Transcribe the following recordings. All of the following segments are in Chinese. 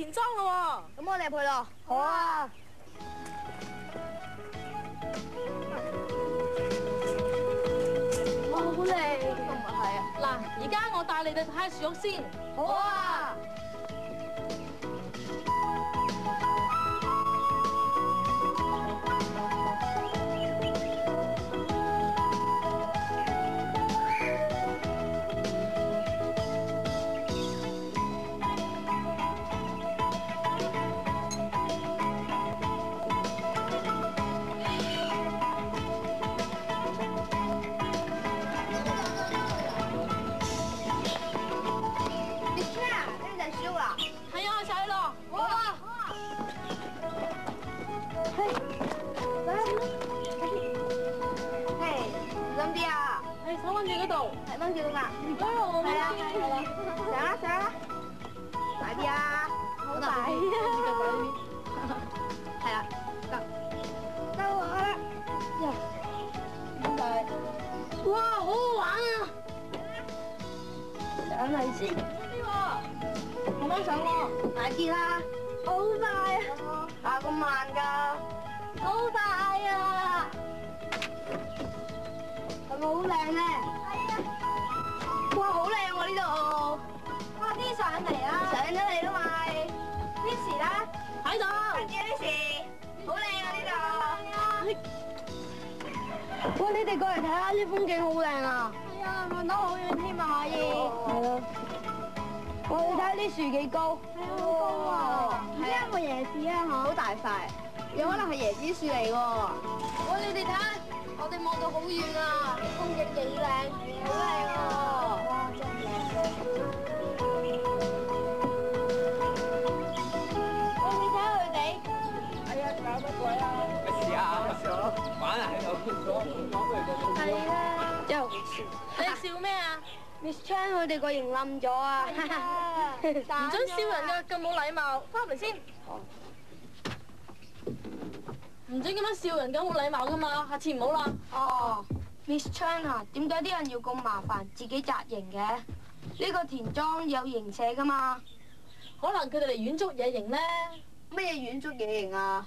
屋填裝咯咁我哋入去咯。好啊。哇，好靚。係啊。喎。嗱，而家我帶你哋睇下樹屋先。好啊。上咗嚟啦咪，Miss 啦，喺度。快啲啊 Miss！好靚啊呢度！喂，你哋過嚟睇下啲風景好靚啊！係啊，望到好遠添啊可以。係咯。哇，你睇下啲樹幾高。好高啊！唔知有冇椰子啊？嗬，好大塊，有可能係椰子樹嚟喎。哇！你哋睇下，我哋望到好遠啊，風景幾靚，好靚啊！呀，搞乜鬼啊？玩啊喺度，講講佢個係啊，又你笑咩啊？Miss Chan 佢哋個型冧咗啊！唔准笑人㗎，咁冇禮貌。翻嚟先。唔准咁樣笑人，咁冇禮貌噶嘛，下次唔好啦。哦，Miss Chan 啊，點解啲人要咁麻煩自己紮營嘅？呢個田莊有營舍噶嘛？可能佢哋嚟遠足野營咧。咩嘢遠足野營啊？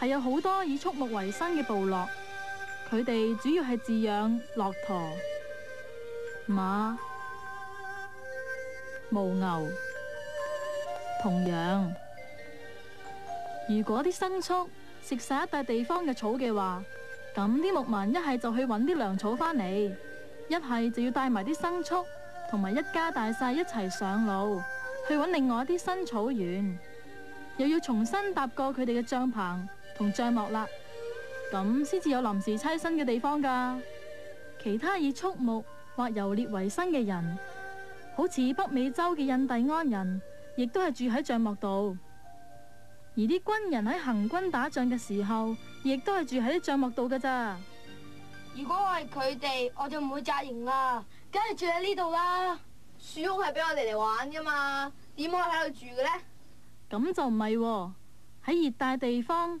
係有好多以畜牧為生嘅部落。佢哋主要係飼養駱駝、馬、犛牛同羊。如果啲牲畜食晒一笪地方嘅草嘅話，咁啲牧民一係就去揾啲糧草返嚟。一係就要帶埋啲牲畜同埋一家大細一齊上路去揾另外一啲新草原，又要重新搭過佢哋嘅帳篷同帳幕啦，咁先至有臨時棲身嘅地方噶。其他以畜牧或遊獵為生嘅人，好似北美洲嘅印第安人，亦都係住喺帳幕度。而啲軍人喺行軍打仗嘅時候，亦都係住喺啲帳幕度噶咋。如果我係佢哋，我就唔會紮營啦，梗係住喺呢度啦。樹屋係俾我哋嚟玩噶嘛，點可以喺度住嘅呢？咁就唔係喎，喺熱帶地方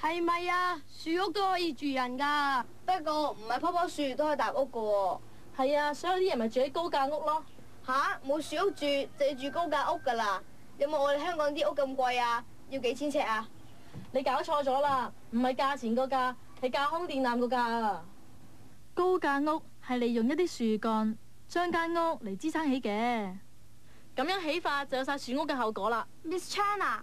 係咪啊？樹屋都可以住人噶。不過唔係棵棵樹都可以搭屋噶喎。係啊，所有啲人咪住喺高架屋咯。吓，冇樹屋住就要住高架屋噶啦。有冇我哋香港啲屋咁貴啊？要幾千尺啊？你搞錯咗啦，唔係價錢個價，係架空電纜個價啊。高架屋係利用一啲樹幹將間屋嚟支撐起嘅。咁樣起法就有晒樹屋嘅後果啦。Miss China，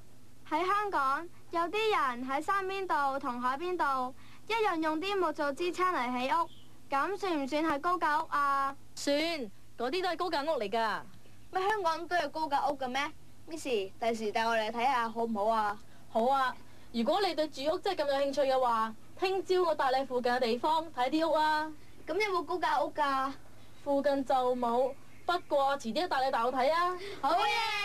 喺香港有啲人喺山邊度同海邊度一樣用啲木做支撐嚟起屋，咁算唔算係高架屋啊？算，嗰啲都係高架屋嚟㗎。乜香港都有高架屋嘅咩？Miss，第時帶我嚟睇下好唔好啊？好啊，如果你對住屋真係咁有興趣嘅話，聽朝我帶你附近嘅地方睇啲屋啊。咁有冇高架屋㗎？附近就冇，不過遲啲帶你帶我睇啊。好嘢！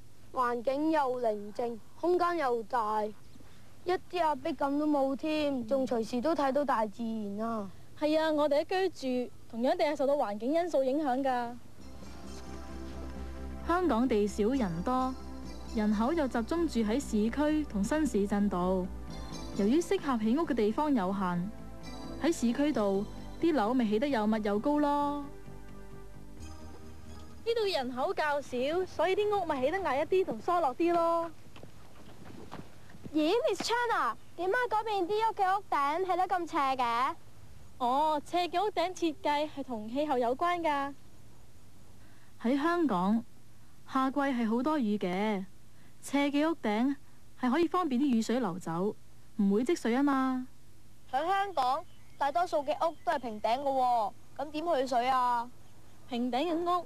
環境又寧靜，空間又大。一啲壓迫感都冇添，仲隨時都睇到大自然啊！係啊，我哋嘅居住同樣地係受到環境因素影響㗎。香港地少人多，人口又集中住喺市區同新市鎮度。由於適合起屋嘅地方有限，喺市區度啲樓咪起得又密又高咯。呢度人口較少，所以啲屋咪起得矮一啲同疏落啲咯。咦，Miss Chan 啊，點解嗰邊啲屋嘅屋頂起得咁斜嘅？哦，斜嘅屋頂設計係同氣候有關㗎。喺香港，夏季係好多雨嘅，斜嘅屋頂係可以方便啲雨水流走，唔會積水啊嘛。喺香港，大多數嘅屋都係平頂嘅喎，咁點去水啊？平頂嘅屋，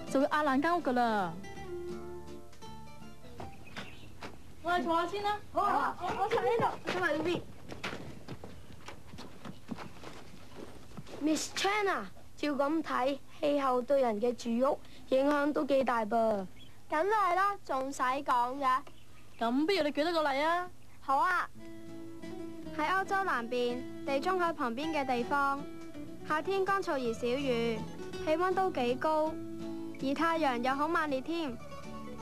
就會壓爛間屋噶啦。我哋坐下先啦。好啊，我我坐呢度，坐埋呢邊。Miss Chan 啊，照咁睇，氣候對人嘅住屋影響都幾大噃。梗係啦，仲使講嘅？咁不如你舉得個例啊？好啊，喺歐洲南邊地中海旁邊嘅地方，夏天乾燥而少雨，氣温都幾高，而太陽又好猛烈添，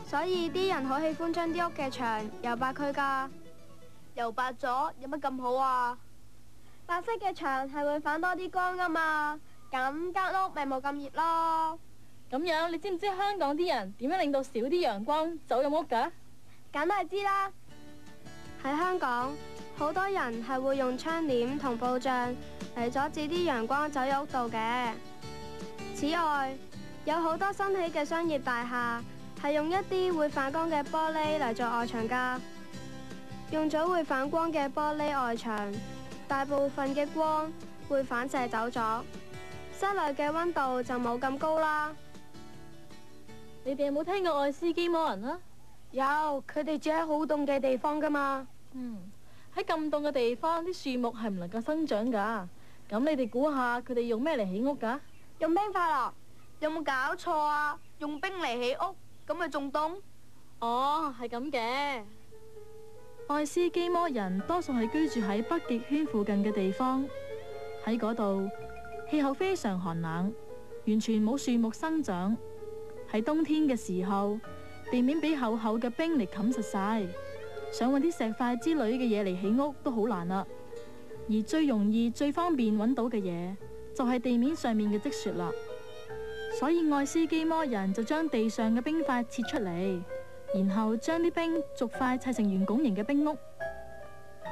所以啲人好喜歡將啲屋嘅牆油白佢噶。油白咗有乜咁好啊？白色嘅牆係會反多啲光噶嘛，咁間屋咪冇咁熱咯。咁樣你知唔知香港啲人點樣令到少啲陽光走入屋㗎？梗係知啦。喺香港，好多人係會用窗簾同布障嚟阻止啲陽光走入屋度嘅。此外，有好多新起嘅商業大廈係用一啲會反光嘅玻璃嚟做外牆噶。用咗會反光嘅玻璃外牆，大部分嘅光會反射走咗，室內嘅温度就冇咁高啦。你哋有冇聽過愛斯基摩人啊？有，佢哋住喺好凍嘅地方噶嘛。嗯，喺咁凍嘅地方，啲樹木係唔能夠生長噶。咁你哋估下佢哋用咩嚟起屋噶？用冰塊咯，有冇搞錯啊？用冰嚟起屋，咁咪仲凍？哦，係咁嘅。愛斯基摩人多數係居住喺北極圈附近嘅地方，喺嗰度氣候非常寒冷，完全冇樹木生長。喺冬天嘅時候，地面俾厚厚嘅冰嚟冚實晒，想揾啲石塊之類嘅嘢嚟起屋都好難啦。而最容易、最方便揾到嘅嘢，就係地面上面嘅積雪啦。所以愛斯基摩人就將地上嘅冰塊切出嚟。然後將啲冰逐塊砌成圓拱形嘅冰屋。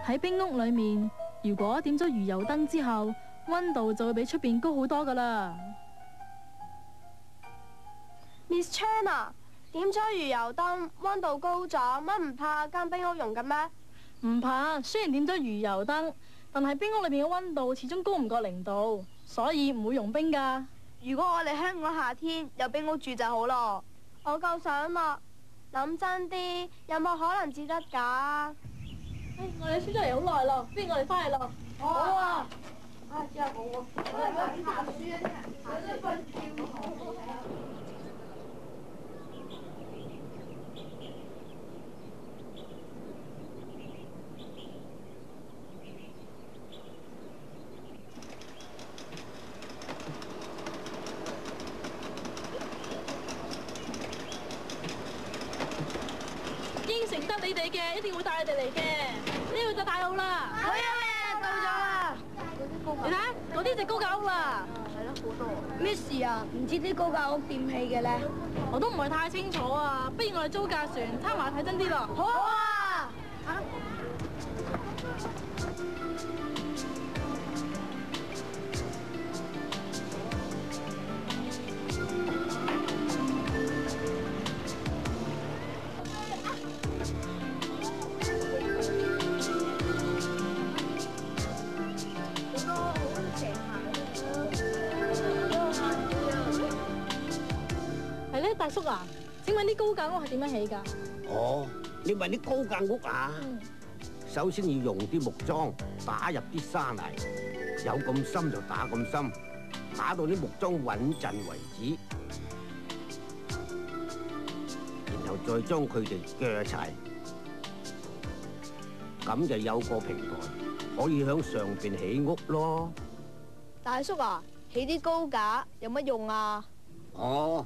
喺冰屋裏面，如果點咗魚油燈之後，温度就會比出邊高好多噶啦。Miss Chan 啊，點咗魚油燈，温度高咗，乜唔怕間冰屋溶嘅咩？唔怕，雖然點咗魚油燈，但係冰屋裏面嘅温度始終高唔過零度，所以唔會融冰噶。如果我哋香港夏天有俾屋住就好咯。我夠想咯。諗真啲，有冇可能至得㗎？唉，我哋出咗嚟好耐咯，不如我哋翻嚟咯。好啊！應承得你嘅，一定会带你哋嚟嘅。呢度就大屋啦。好嘢，到咗啦！你睇下，嗰啲就高架屋啦。系咯，好多咩事啊？唔知啲高架屋點起嘅咧？我都唔系太清楚啊，不如我哋租架船參埋睇真啲咯。好啊！叔啊，請問啲高架屋係點樣起㗎？哦，你問啲高架屋啊？嗯首先要用啲木樁打入啲沙泥，有咁深就打咁深，打到啲木樁穩陣為止，然後再將佢哋鋸齊，咁就有個平台可以响上邊起屋咯。大叔啊，起啲高架有乜用啊？哦，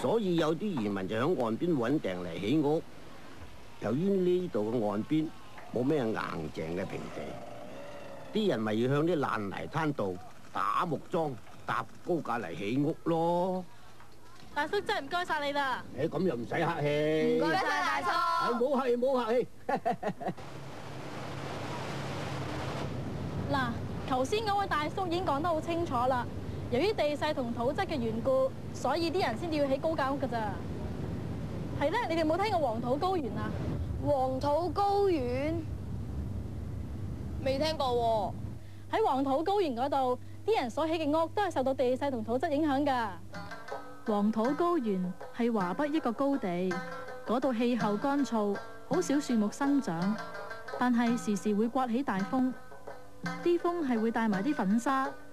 所以有啲移民就響岸邊揾定嚟起屋。由於呢度嘅岸邊冇咩硬淨嘅平地。啲人咪要向啲爛泥灘度打木樁、搭高架嚟起屋咯。大叔真係唔該晒你啦。誒，咁又唔使客氣。唔該晒大叔。誒，冇客氣，冇客氣。嗱，頭先嗰位大叔已經講得好清楚啦。由於地勢同土質嘅緣故，所以啲人先至要起高架屋㗎咋。係咧，你哋冇聽過黃土高原啊？黃土高原未聽過喎。喺黃土高原嗰度，啲人所起嘅屋都係受到地勢同土質影響㗎。黃土高原係華北一個高地，嗰度氣候乾燥，好少樹木生長，但係時時會刮起大風，啲風係會帶埋啲粉沙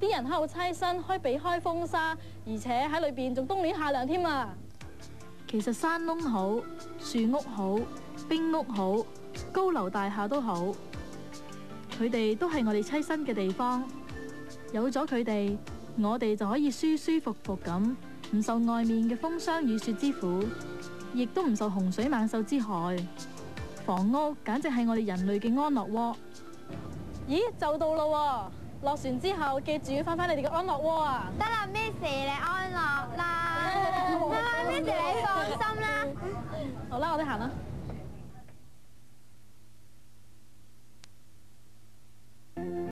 啲人喺度棲身，可以避開風沙，而且喺裏邊仲冬暖夏涼添啊！其實山窿好，樹屋好，冰屋好，高樓大廈都好，佢哋都係我哋棲身嘅地方。有咗佢哋，我哋就可以舒舒服服咁，唔受外面嘅風霜雨雪之苦，亦都唔受洪水猛獸之害。房屋簡直係我哋人類嘅安樂窩。咦，就到咯喎！落船之後，記住要翻返你哋嘅安樂窩啊！得啦，Miss 你安樂啦，得啦，Miss 你放心啦。好啦，我哋行啦。